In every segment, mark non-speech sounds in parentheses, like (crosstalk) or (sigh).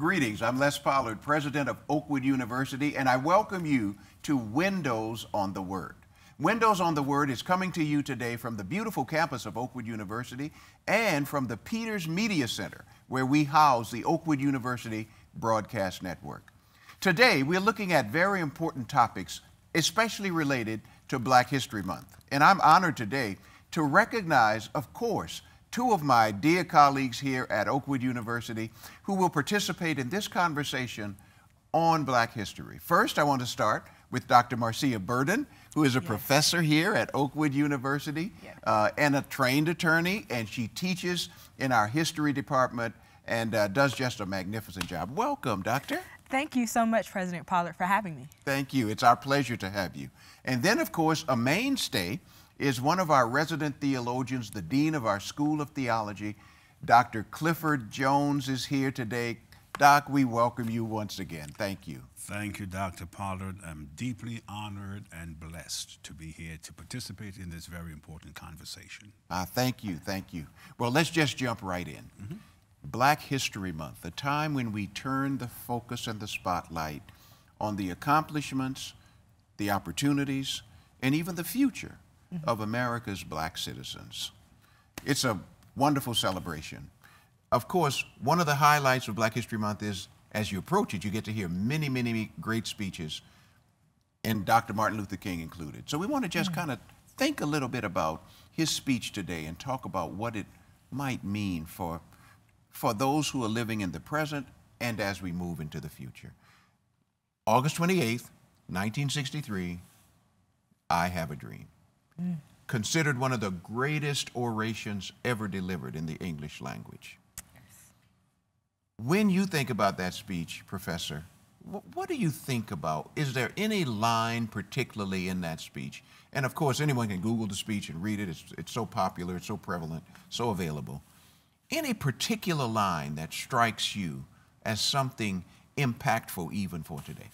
Greetings, I'm Les Pollard, president of Oakwood University, and I welcome you to Windows on the Word. Windows on the Word is coming to you today from the beautiful campus of Oakwood University and from the Peters Media Center, where we house the Oakwood University Broadcast Network. Today, we're looking at very important topics, especially related to Black History Month. And I'm honored today to recognize, of course, two of my dear colleagues here at Oakwood University who will participate in this conversation on Black history. First, I want to start with Dr. Marcia Burden, who is a yes. professor here at Oakwood University yes. uh, and a trained attorney, and she teaches in our history department and uh, does just a magnificent job. Welcome, Doctor. Thank you so much, President Pollard, for having me. Thank you. It's our pleasure to have you. And then, of course, a mainstay is one of our resident theologians, the Dean of our School of Theology. Dr. Clifford Jones is here today. Doc, we welcome you once again. Thank you. Thank you, Dr. Pollard. I'm deeply honored and blessed to be here to participate in this very important conversation. Uh, thank you, thank you. Well, let's just jump right in. Mm -hmm. Black History Month, the time when we turn the focus and the spotlight on the accomplishments, the opportunities, and even the future of America's black citizens. It's a wonderful celebration. Of course, one of the highlights of Black History Month is as you approach it, you get to hear many, many great speeches, and Dr. Martin Luther King included. So we want to just mm -hmm. kind of think a little bit about his speech today and talk about what it might mean for, for those who are living in the present and as we move into the future. August 28th, 1963, I Have a Dream considered one of the greatest orations ever delivered in the English language. When you think about that speech, Professor, what do you think about? Is there any line particularly in that speech? And of course, anyone can Google the speech and read it. It's, it's so popular, it's so prevalent, so available. Any particular line that strikes you as something impactful even for today?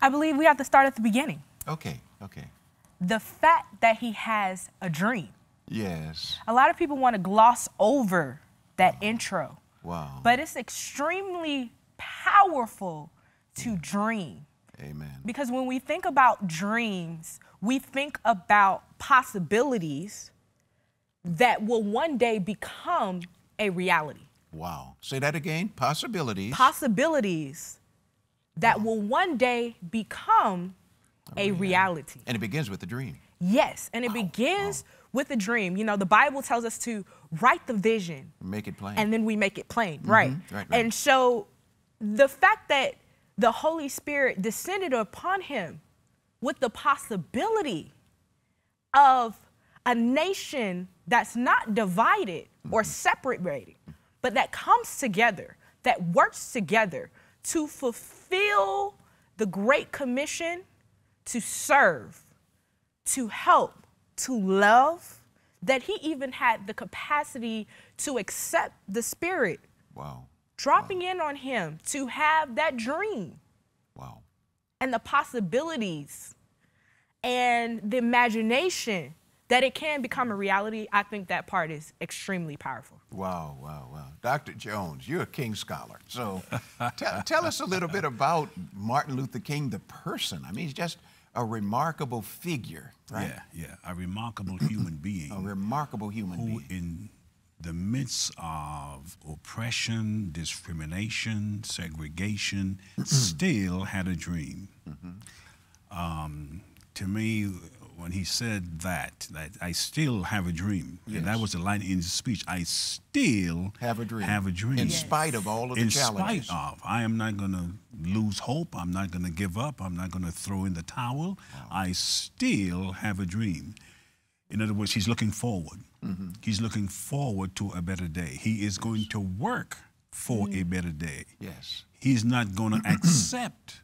I believe we have to start at the beginning. Okay, okay the fact that he has a dream. Yes. A lot of people want to gloss over that wow. intro. Wow. But it's extremely powerful to dream. Amen. Because when we think about dreams, we think about possibilities that will one day become a reality. Wow. Say that again. Possibilities. Possibilities that wow. will one day become a reality. And it begins with a dream. Yes, and it wow. begins wow. with a dream. You know, the Bible tells us to write the vision, make it plain, and then we make it plain, mm-hmm. right? right? Right. And so, the fact that the Holy Spirit descended upon him with the possibility of a nation that's not divided mm-hmm. or separated, but that comes together, that works together to fulfill the Great Commission to serve, to help, to love, that he even had the capacity to accept the Spirit. Wow. Dropping wow. in on him to have that dream. Wow. And the possibilities and the imagination that it can become a reality, I think that part is extremely powerful. Wow, wow, wow. Dr. Jones, you're a King scholar. So (laughs) tell us a little bit about Martin Luther King, the person. I mean, he's just a remarkable figure, right? Yeah, yeah, a remarkable human (clears throat) being. A remarkable human who being. in the midst of oppression, discrimination, segregation, (clears throat) still had a dream. Mm -hmm. um, to me, when he said that, that I still have a dream. Yes. And that was the line in his speech. I still have a dream. Have a dream. In yes. spite of all of in the challenges. In spite of. I am not going to lose hope. I'm not going to give up. I'm not going to throw in the towel. Wow. I still have a dream. In other words, he's looking forward. Mm -hmm. He's looking forward to a better day. He is going to work for mm. a better day. Yes. He's not going to (clears throat) accept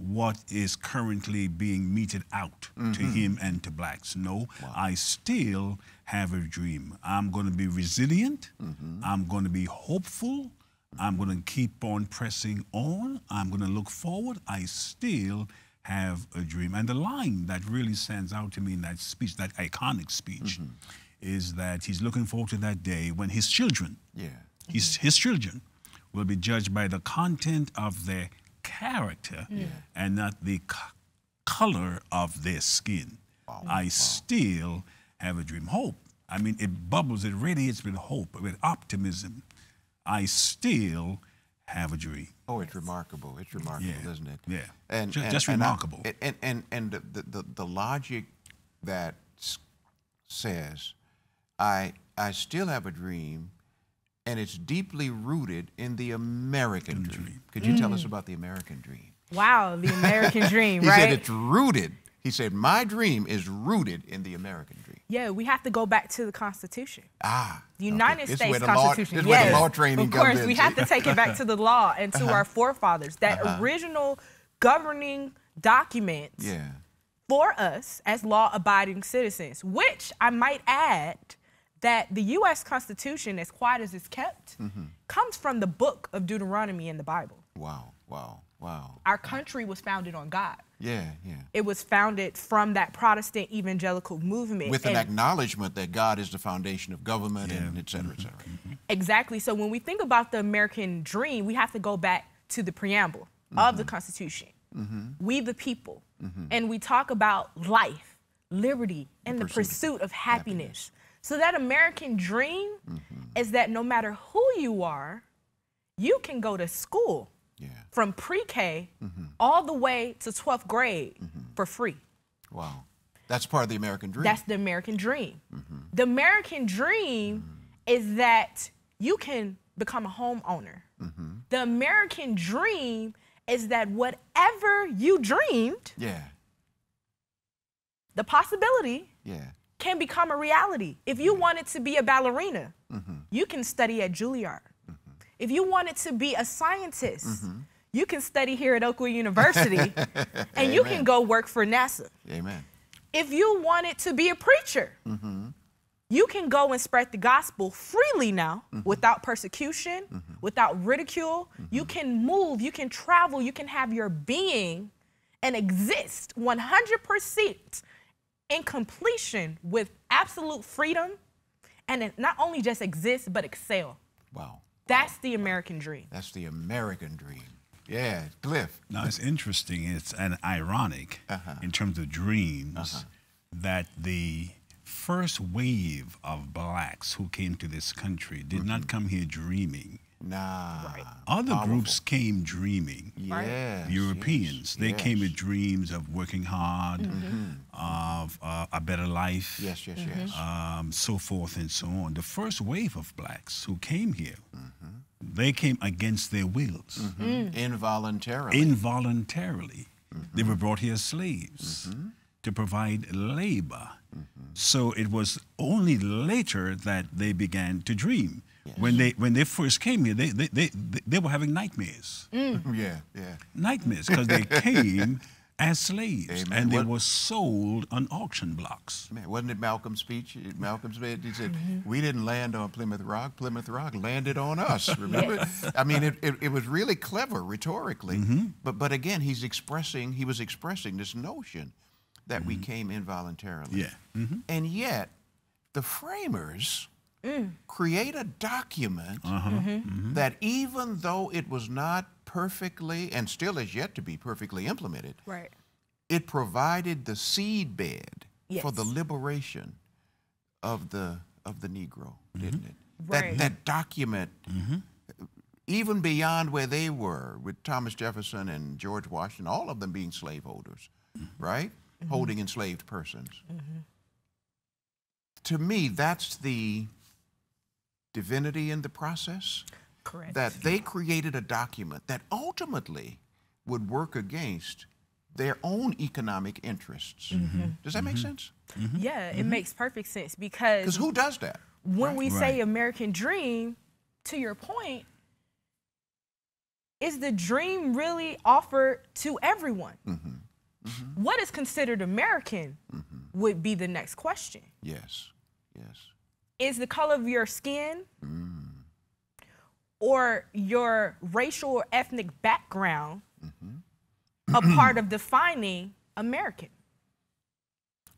what is currently being meted out mm -hmm. to him and to blacks. No, wow. I still have a dream. I'm going to be resilient. Mm -hmm. I'm going to be hopeful. I'm going to keep on pressing on. I'm going to look forward. I still have a dream. And the line that really stands out to me in that speech, that iconic speech, mm -hmm. is that he's looking forward to that day when his children, yeah. his, his children, will be judged by the content of their character mm. yeah. and not the color of their skin. Wow. I wow. still have a dream. Hope. I mean, it bubbles, it radiates with hope, with optimism. I still have a dream. Oh, it's remarkable. It's remarkable, yeah. isn't it? Yeah. And just, and, just and remarkable. I, and and and the, the the logic that says, I I still have a dream, and it's deeply rooted in the American dream. dream. Could you mm. tell us mm. about the American dream? Wow, the (laughs) American dream, he right? He said it's rooted. He said, My dream is rooted in the American dream. Yeah, we have to go back to the Constitution. Ah. The United okay. States Constitution. Law, this yes. where the law training Of course, we have to take it back to the law and to uh -huh. our forefathers. That uh -huh. original governing document yeah. for us as law abiding citizens, which I might add that the U.S. Constitution, as quiet as it's kept, mm -hmm. comes from the book of Deuteronomy in the Bible. Wow, wow, wow. Our country was founded on God. Yeah, yeah. It was founded from that Protestant evangelical movement. With an acknowledgement that God is the foundation of government yeah. and et cetera, et cetera. Mm -hmm. Exactly. So when we think about the American dream, we have to go back to the preamble mm -hmm. of the mm-hmm. Constitution. Mm -hmm. We the people. Mm-hmm. And we talk about life, liberty, and the, the pursuit, pursuit, of happiness. happiness. So that American dream mm-hmm. is that no matter who you are, you can go to school yeah. from pre-K mm-hmm. all the way to 12th grade mm-hmm. for free. Wow. That's part of the American dream. That's the American dream. Mm-hmm. The American dream mm-hmm. is that you can become a homeowner. Mm-hmm. The American dream is that whatever you dreamed, yeah. the possibility yeah. Can become a reality. If you wanted to be a ballerina, mm-hmm. you can study at Juilliard. If you wanted to be a scientist, mm-hmm. you can study here at Oakwood University (laughs) and you can go work for NASA. Amen. If you wanted to be a preacher, mm-hmm. you can go and spread the gospel freely now mm-hmm. without persecution, mm-hmm. without ridicule. You can move, you can travel, you can have your being and exist 100% in completion with absolute freedom and not only just exist, but excel. Wow. That's the American dream. That's the American dream. Yeah, Cliff. Now it's interesting. It's an ironic uh-huh. in terms of dreams uh-huh. that the first wave of blacks who came to this country did mm-hmm. not come here dreaming. Nah. Right. Other Powerful. groups came dreaming. Yes, Europeans, yes, they yes. came with dreams of working hard, mm-hmm. of uh, a better life. Yes, yes, mm-hmm. yes. Um, so forth and so on. The first wave of blacks who came here, mm-hmm. they came against their wills. Mm-hmm. Mm. Involuntarily. Involuntarily. They were brought here as slaves mm-hmm. to provide labor. Mm-hmm. So it was only later that they began to dream. Yes. When they when they first came here, they they they, they were having nightmares. Mm. (laughs) Yeah, yeah. Nightmares because they (laughs) came as slaves Amen. and they what, were sold on auction blocks. Man, wasn't it Malcolm's speech? Malcolm's speech. He said, mm-hmm. "We didn't land on Plymouth Rock. Plymouth Rock landed on us." (laughs) Remember? yes. I mean, it, it, it, was really clever rhetorically, mm-hmm. but but again, he's expressing he was expressing this notion that mm-hmm. we came involuntarily. Yeah. Mm-hmm. And yet, the framers Mm. Create a document uh-huh. mm-hmm. Mm-hmm. that even though it was not perfectly and still is yet to be perfectly implemented, right. it provided the seed bed yes. for the liberation of the of the Negro, mm-hmm. didn't it? Right. That that document mm-hmm. even beyond where they were with Thomas Jefferson and George Washington, all of them being slaveholders, mm-hmm. Right? Mm-hmm. Holding enslaved persons. To me, that's the divinity in the process. Correct. That they created a document that ultimately would work against their own economic interests. Mm-hmm. Does that make mm-hmm. sense? Mm-hmm. Yeah, it makes perfect sense because. Because who does that? When right. we say. American dream, to your point, is the dream really offered to everyone? Mm-hmm. Mm-hmm. What is considered American would be the next question. Yes, yes is the color of your skin mm. or your racial or ethnic background mm-hmm. a part of defining American?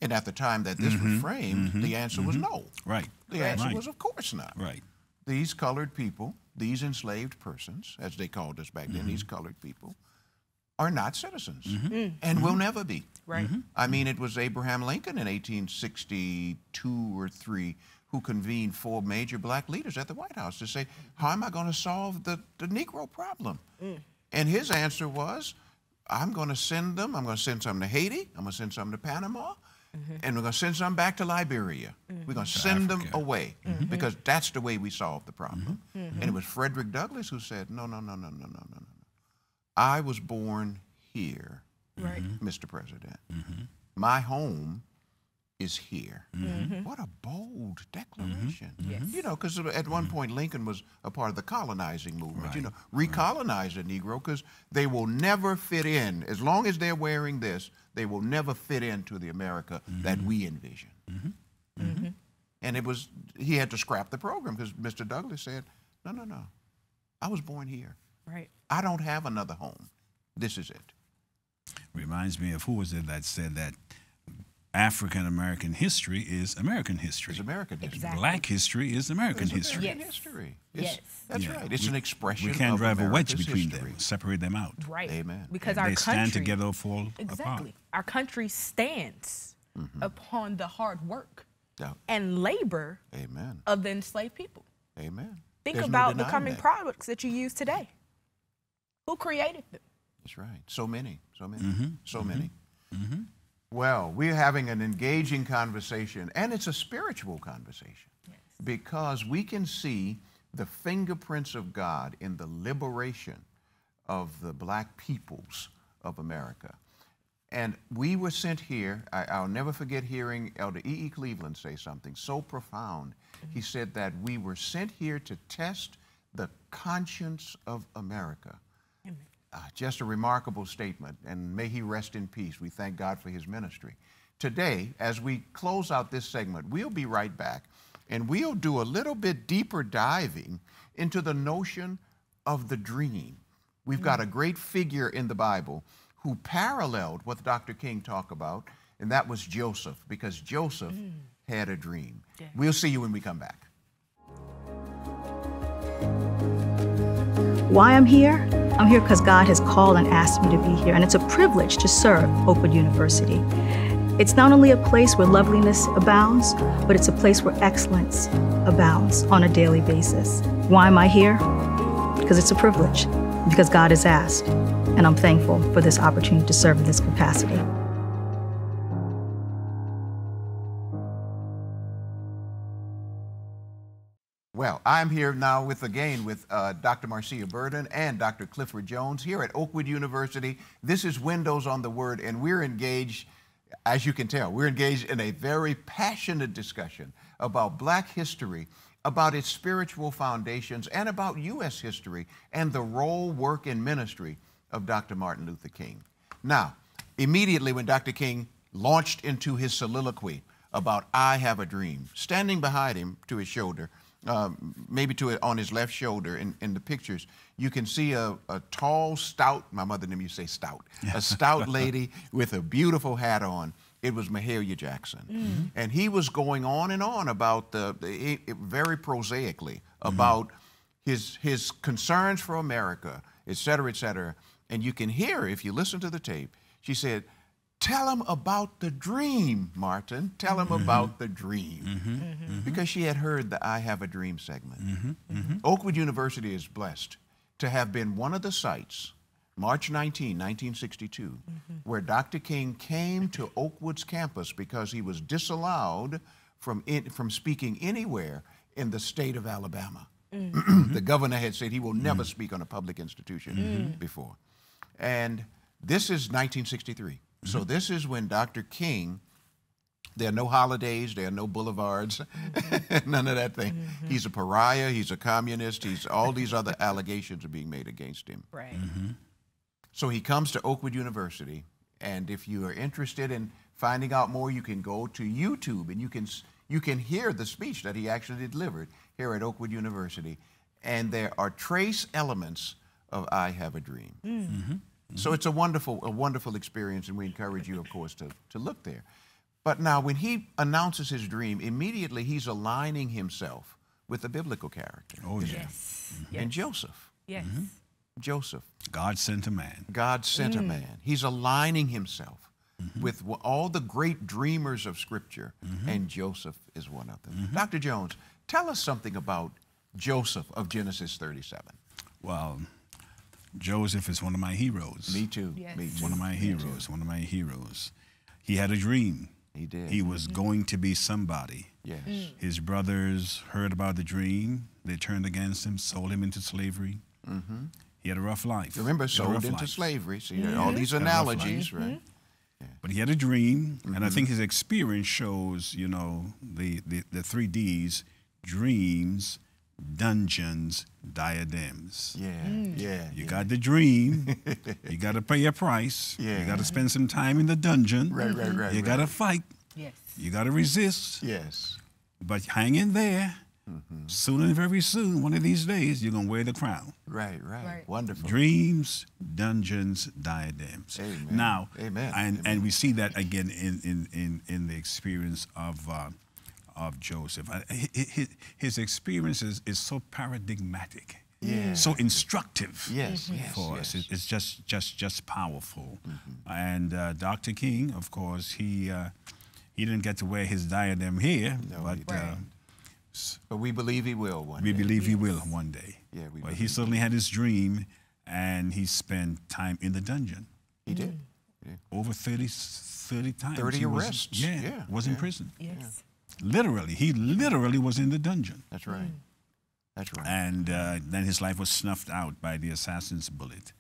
And at the time that this mm-hmm. was framed, mm-hmm. the answer was mm-hmm. no. Right. The right. answer right. was, of course not. Right. These colored people these enslaved persons, as they called us back then, these colored people, are not citizens mm. and will never be. Right. I mean, it was Abraham Lincoln in 1862 or 3 who convened four major black leaders at the White House to say, How am I going to solve the, the Negro problem? Mm. And his answer was, I'm going to send them, I'm going to send some to Haiti, I'm going to send some to Panama, mm-hmm. and we're going to send some back to Liberia. Mm-hmm. We're going to send them away mm-hmm. because that's the way we solve the problem. And it was Frederick Douglass who said, No, no, no, no, no, no, no, no. I was born here, right. Mr. President. My home is here. Mm-hmm. What a bold declaration. Mm-hmm. Yes. You know, because at one mm-hmm. point Lincoln was a part of the colonizing movement, right. you know, recolonize right. the Negro because they will never fit in. As long as they're wearing this, they will never fit into the America that mm-hmm. we envision. Mm-hmm. Mm-hmm. And it was, he had to scrap the program because Mr. Douglass said, no, no, no. I was born here. Right. I don't have another home. This is it. Reminds me of who was it that said that African American history is American history. It's American history. Exactly. Black history is American it's history. American yes. history. It's, yes. That's yeah. right. It's we, an expression. We can't drive America's a wedge between history. them, separate them out. Right. Amen. Because and our they country stand together or fall exactly. apart. Our country stands mm-hmm. upon the hard work yeah. and labor Amen. of the enslaved people. Amen. Think There's about no the coming that. products that you use today. Who created them? That's right. So many. So many. Mm-hmm. So mm-hmm. many. Mm-hmm. Well, we're having an engaging conversation, and it's a spiritual conversation yes. because we can see the fingerprints of God in the liberation of the black peoples of America. And we were sent here, I, will never forget hearing Elder E.E. E. Cleveland say something so profound. Mm-hmm. He said that we were sent here to test the conscience of America. Uh, just a remarkable statement, and may he rest in peace. We thank God for his ministry. Today, as we close out this segment, we'll be right back and we'll do a little bit deeper diving into the notion of the dream. We've got a great figure in the Bible who paralleled what Dr. King talked about, and that was Joseph, because Joseph mm. had a dream. Yeah. We'll see you when we come back. Why I'm here? I'm here because God has called and asked me to be here, and it's a privilege to serve Oakwood University. It's not only a place where loveliness abounds, but it's a place where excellence abounds on a daily basis. Why am I here? Because it's a privilege, because God has asked, and I'm thankful for this opportunity to serve in this capacity. Well, I'm here now with again with uh, Dr. Marcia Burden and Dr. Clifford Jones here at Oakwood University. This is Windows on the Word, and we're engaged, as you can tell, we're engaged in a very passionate discussion about Black history, about its spiritual foundations, and about U.S. history and the role, work, and ministry of Dr. Martin Luther King. Now, immediately when Dr. King launched into his soliloquy about I Have a Dream, standing behind him to his shoulder um, maybe to it on his left shoulder in, in the pictures, you can see a, a tall, stout, my mother never used to say stout, a (laughs) stout lady with a beautiful hat on. It was Mahalia Jackson. Mm-hmm. And he was going on and on about the, it, it, very prosaically, mm-hmm. about his, his concerns for America, et cetera, et cetera. And you can hear, if you listen to the tape, she said, Tell him about the dream, Martin. Tell him mm-hmm. about the dream. Mm-hmm. Mm-hmm. Because she had heard the I Have a Dream segment. Mm-hmm. Mm-hmm. Oakwood University is blessed to have been one of the sites, March 19, 1962, mm-hmm. where Dr. King came to Oakwood's campus because he was disallowed from, in, from speaking anywhere in the state of Alabama. (clears throat) the governor had said he will never speak on a public institution before. And this is 1963. So mm-hmm. this is when Dr. King, there are no holidays, there are no boulevards, mm-hmm. (laughs) none of that thing. Mm-hmm. He's a pariah, he's a communist, he's all these other allegations are being made against him. Right. Mm-hmm. So he comes to Oakwood University, and if you are interested in finding out more, you can go to YouTube and you can you can hear the speech that he actually delivered here at Oakwood University, and there are trace elements of I Have a Dream. Mm. Mm-hmm. So it's a wonderful, a wonderful experience, and we encourage you, of course, to, to look there. But now, when he announces his dream, immediately he's aligning himself with a biblical character. Oh, yeah. Yes. And Joseph. Yes. Mm-hmm. Joseph. God sent a man. God sent Mm. a man. He's aligning himself Mm-hmm. with all the great dreamers of Scripture, and Joseph is one of them. Mm-hmm. Dr. Jones, tell us something about Joseph of Genesis 37. Well, Joseph is one of my heroes. Me too. Yes. Me too. One of my heroes. One of my heroes. He had a dream. He did. He was going to be somebody. Yes. His brothers heard about the dream. They turned against him, sold him into slavery. Mm-hmm. He had a rough life. Remember, He had a rough sold into life. slavery. See, all these Had a rough analogies, right? But he had a dream, and I Mm-hmm. think his experience shows, you know, the, the, the three D's dreams, dungeons, diadems. Yeah, yeah. You yeah. got the dream, (laughs) you got to pay a price, Yeah. you got to spend some time in the dungeon, Right, right, right, you right. got to fight, Yes. you got to resist, Yes. but hang in there. Mm-hmm. Soon and very soon, one of these days, you're going to wear the crown. Right, right. Right. Wonderful. Dreams, dungeons, diadems. Amen. Now, Amen. And, Amen. and we see that again in, in, in, in the experience of, uh, of Joseph. Uh, hi- hi- His, his experience is, is so paradigmatic, Yeah. so instructive Yes, yes, for us. yes. It- It's just, just, just powerful. Mm-hmm. And uh, Dr. King, of course, he, uh, he didn't get to wear his diadem here, No, but he uh, didn't. But we believe he will one we day. believe he will one day. Yeah, we But he believe certainly had his dream, and he spent time in the dungeon. He did. Yeah. Over 30, 30 times. 30 he was- arrests. yeah, Yeah, was in prison. Yes. Literally, he literally was in the dungeon. That's right. That's right. And uh, then his life was snuffed out by the assassin's bullet.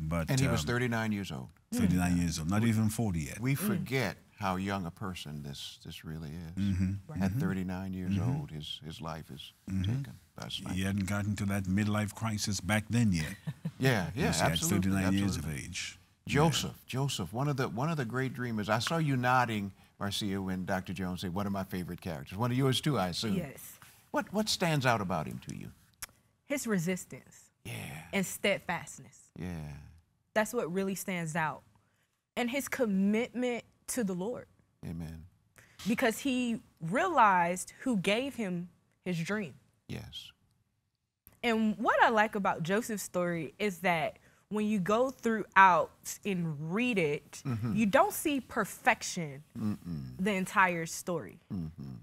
But And he was um, 39 years old. 39 years old, not even 40 yet. We forget how young a person this this really is. Mm-hmm. At 39 years old, his his life is taken by a sniper. He hadn't gotten to that midlife crisis back then yet. (laughs) Yeah, yeah, Because he had absolutely. 39 years of age. Joseph, Joseph, one of the one of the great dreamers. I saw you nodding, Marcia, when Dr. Jones said one of my favorite characters. One of yours too, I assume. Yes. What what stands out about him to you? His resistance Yeah, and steadfastness. yeah, That's what really stands out. And his commitment to the Lord amen. because he realized who gave him his dream. Yes, And what I like about Joseph's story is that when you go throughout and read it, mm-hmm. you don't see perfection the entire story. Mm-hmm.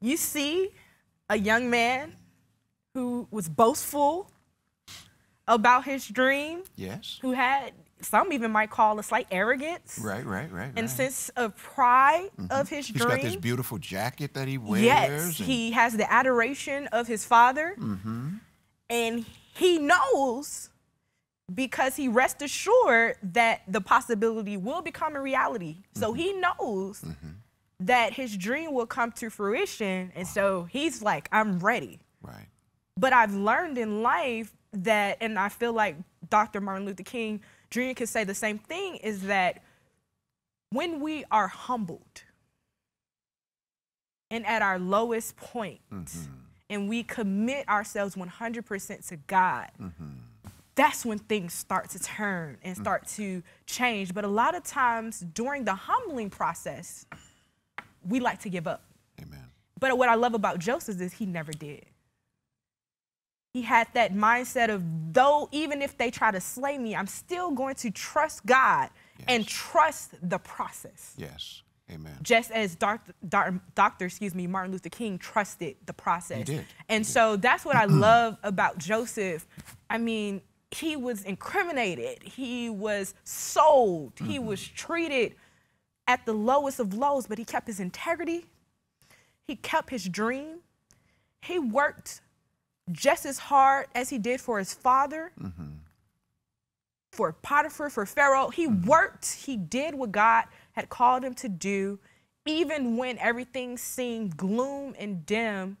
You see a young man who was boastful about his dream, yes. who had some even might call a slight arrogance Right, right, right. and right. sense of pride of mm-hmm. his He's dream. He's got this beautiful jacket that he wears. Yes, and- he has the adoration of his father. Mm-hmm. And he knows because he rests assured that the possibility will become a reality. So Mm-hmm. he knows mm-hmm. that his dream will come to fruition. And so he's like, I'm ready. right. But I've learned in life that, and I feel like Dr. Martin Luther King Jr. could say the same thing, is that when we are humbled and at our lowest point, mm-hmm. and we commit ourselves 100% to God, mm-hmm. That's when things start to turn and mm. start to change. But a lot of times during the humbling process, we like to give up. Amen. But what I love about Joseph is he never did. He had that mindset of, though, even if they try to slay me, I'm still going to trust God and trust the process. Yes. Amen. Just as Dr. Dr. Dr. excuse me, Martin Luther King trusted the process. He did. And so that's what I (clears throat) love about Joseph. I mean, he was incriminated, he was sold, he Mm-hmm. was treated at the lowest of lows, but he kept his integrity, he kept his dream, he worked just as hard as he did for his father, for Potiphar, for Pharaoh. He worked, he did what God had called him to do. Even when everything seemed gloom and dim,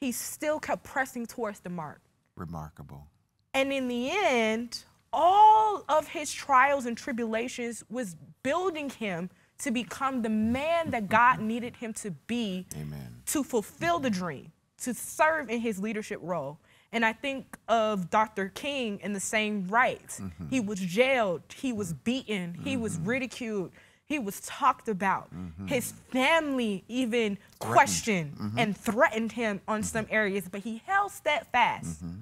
he still kept pressing towards the mark. Remarkable. And in the end, all of his trials and tribulations was building him to become the man that God needed him to be Amen. to fulfill the dream, to serve in his leadership role. And I think of Dr. King in the same right. He was jailed, he was beaten, he was ridiculed, He was talked about. Mm-hmm. His family even threatened. questioned mm-hmm. and threatened him on some areas, but he held steadfast mm-hmm.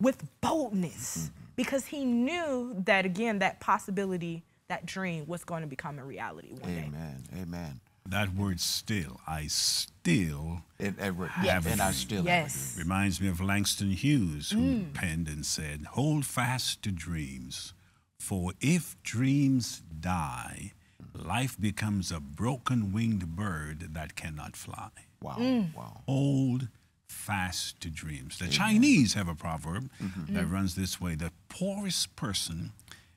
With boldness mm-hmm. because he knew that, again, that possibility, that dream was going to become a reality one Amen. day. Amen. Amen. That word still, I still it, yes. and I still yes. reminds me of Langston Hughes, who mm. penned and said, Hold fast to dreams, for if dreams die, life becomes a broken winged bird that cannot fly. Wow. Mm. Wow. Hold fast to dreams. The Amen. Chinese have a proverb mm-hmm. that runs this way The poorest person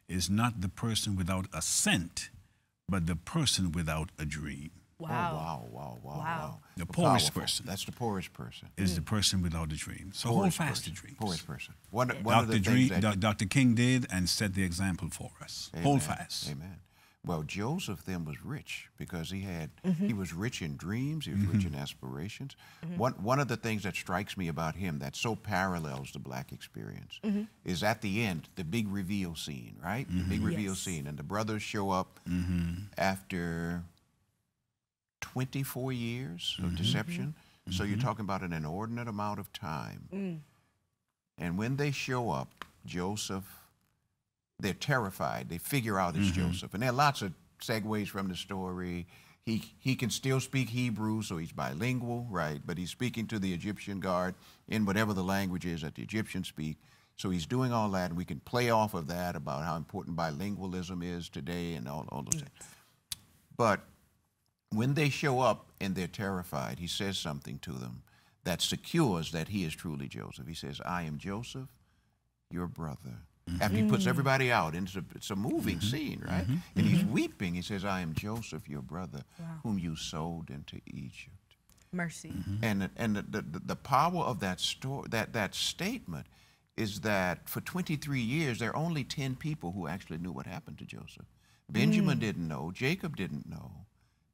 is not the person without a cent, but the person without a dream. Wow. Oh, wow, wow, wow, wow. The poorest Powerful. person. That's the poorest person. Is mm. the person without a dream. So poorest hold fast person. to dreams. Poorest person. One, one Dr. Dream, Dr. King did and set the example for us. Amen. Hold fast. Amen. Well, Joseph then was rich because he had mm-hmm. he was rich in dreams, he was mm-hmm. rich in aspirations. Mm-hmm. One one of the things that strikes me about him that so parallels the black experience mm-hmm. is at the end the big reveal scene, right? The big mm-hmm. reveal yes. scene, and the brothers show up mm-hmm. after 24 years of deception. So you're talking about an inordinate amount of time. Mm. And when they show up, Joseph they're terrified. They figure out it's mm-hmm. Joseph. And there are lots of segues from the story. He, he can still speak Hebrew, so he's bilingual, right? But he's speaking to the Egyptian guard in whatever the language is that the Egyptians speak. So he's doing all that, and we can play off of that about how important bilingualism is today and all, all those yes. things. But when they show up and they're terrified, he says something to them that secures that he is truly Joseph. He says, I am Joseph, your brother. After he puts mm. everybody out. And it's a, it's a moving mm-hmm. scene, right? Mm-hmm. And he's mm-hmm. weeping. He says, I am Joseph, your brother, wow. whom you sold into Egypt. Mercy. Mm-hmm. And, and the, the, the power of that, story, that, that statement is that for 23 years, there are only 10 people who actually knew what happened to Joseph. Benjamin mm. didn't know, Jacob didn't know,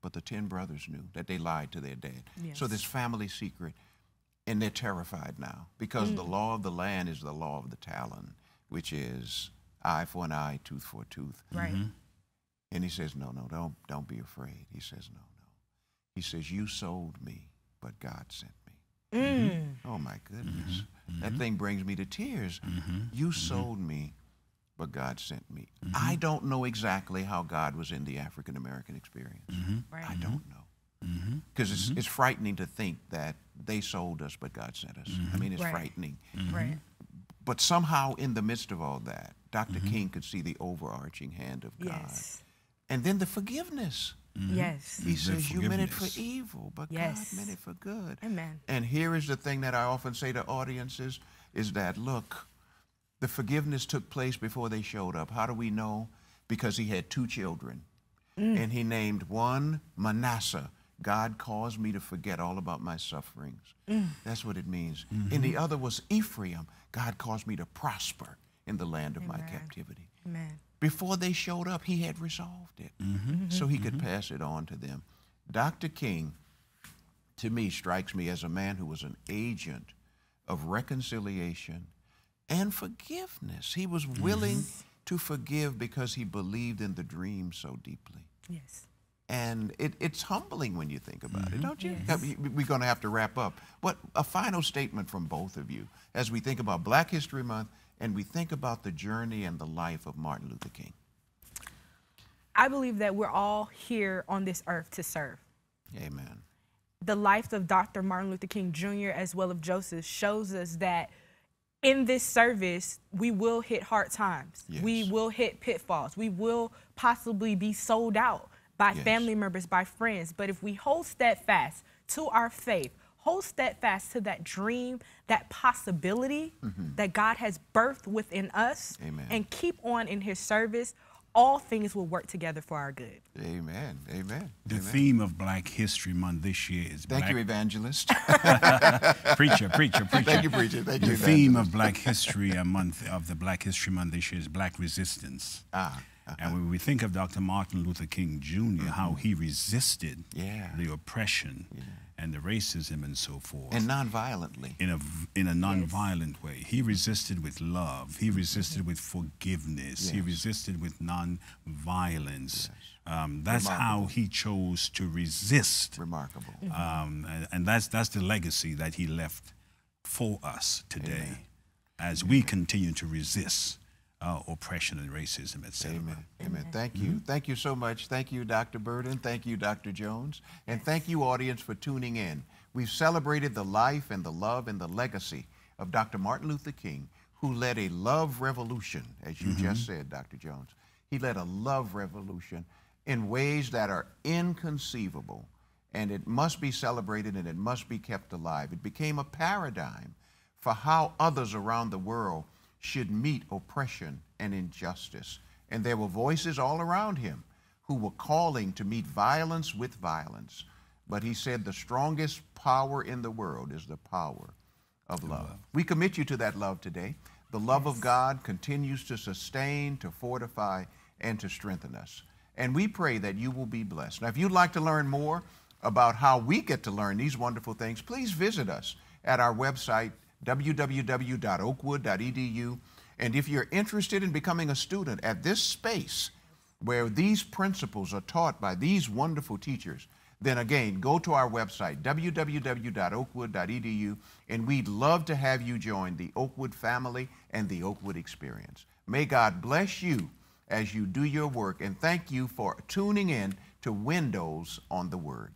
but the 10 brothers knew that they lied to their dad. Yes. So this family secret, and they're terrified now because mm. the law of the land is the law of the talion which is eye for an eye, tooth for a tooth. Right. Mm-hmm. And he says, no, no, don't, don't be afraid. He says, no, no. He says, you sold me, but God sent me. Mm. Oh my goodness. Mm-hmm. That thing brings me to tears. Mm-hmm. You mm-hmm. sold me, but God sent me. Mm-hmm. I don't know exactly how God was in the African American experience. Mm-hmm. Right. I don't know. Because it's, it's frightening to think that they sold us, but God sent us. I mean, it's right. frightening. Right. But somehow, in the midst of all that, doctor mm-hmm. King could see the overarching hand of God. Yes. And then the forgiveness. Mm-hmm. Yes. He says, You meant it for evil, but yes. God meant it for good. Amen. And here is the thing that I often say to audiences is that, look, the forgiveness took place before they showed up. How do we know? Because he had two children. Mm. And he named one Manasseh, God caused me to forget all about my sufferings. Mm. That's what it means. Mm-hmm. And the other was Ephraim. God caused me to prosper in the land of Amen. my captivity. Amen. Before they showed up, he had resolved it mm-hmm. mm-hmm. so he could mm-hmm. pass it on to them. Dr. King, to me, strikes me as a man who was an agent of reconciliation and forgiveness. He was willing mm-hmm. to forgive because he believed in the dream so deeply. Yes. And it, it's humbling when you think about mm-hmm. it, don't you? Yes. We're going to have to wrap up. But a final statement from both of you as we think about Black History Month and we think about the journey and the life of Martin Luther King. I believe that we're all here on this earth to serve. Amen. The life of Dr. Martin Luther King Jr. as well as Joseph shows us that in this service, we will hit hard times. Yes. We will hit pitfalls. We will possibly be sold out by yes. family members, by friends. But if we hold steadfast to our faith, hold steadfast to that dream, that possibility mm-hmm. that God has birthed within us, Amen. and keep on in His service, all things will work together for our good. Amen. Amen. The Amen. theme of Black History Month this year is Thank Black... you, evangelist. preacher, (laughs) (laughs) preacher, preacher. Thank you, preacher. Thank the you. The theme of Black History Month of the Black History Month this year is Black Resistance. Ah. Uh-huh. And when we think of Dr. Martin Luther King junior mm-hmm. how he resisted yeah. the oppression yeah. and the racism and so forth. And nonviolently. In a, in a nonviolent yes. way. He resisted with love. He resisted mm-hmm. with forgiveness. Yes. He resisted with nonviolence. Yes. Um, that's Remarkable. how he chose to resist. Remarkable. Um, and, and, that's, that's the legacy that he left for us today Amen. as Amen. we continue to resist uh, oppression and racism, etc. Amen. Amen. Thank you. Mm-hmm. Thank you so much. Thank you, Dr. Burden. Thank you, Dr. Jones. And thank you, audience, for tuning in. We've celebrated the life and the love and the legacy of Dr. Martin Luther King, who led a love revolution, as you mm-hmm. just said, Dr. Jones. He led a love revolution in ways that are inconceivable, and it must be celebrated and it must be kept alive. It became a paradigm for how others around the world should meet oppression and injustice. And there were voices all around him who were calling to meet violence with violence. But he said the strongest power in the world is the power of love. love. We commit you to that love today. The love yes. of God continues to sustain, to fortify, and to strengthen us. And we pray that you will be blessed. Now, if you'd like to learn more about how we get to learn these wonderful things, please visit us at our website, www.oakwood.edu. And if you're interested in becoming a student at this space where these principles are taught by these wonderful teachers, then again, go to our website, www.oakwood.edu, and we'd love to have you join the Oakwood family and the Oakwood experience. May God bless you as you do your work, and thank you for tuning in to Windows on the Word.